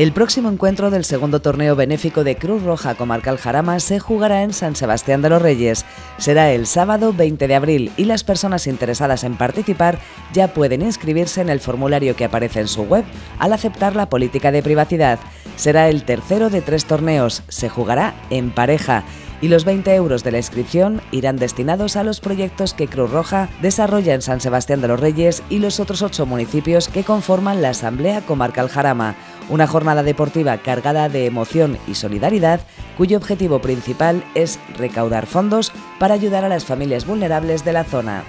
El próximo encuentro del segundo torneo benéfico de Cruz Roja Comarcal Jarama se jugará en San Sebastián de los Reyes. Será el sábado 20 de abril y las personas interesadas en participar ya pueden inscribirse en el formulario que aparece en su web al aceptar la política de privacidad. Será el tercero de tres torneos, se jugará en pareja y los 20 euros de la inscripción irán destinados a los proyectos que Cruz Roja desarrolla en San Sebastián de los Reyes y los otros ocho municipios que conforman la Asamblea Comarcal Jarama, una jornada deportiva cargada de emoción y solidaridad cuyo objetivo principal es recaudar fondos para ayudar a las familias vulnerables de la zona.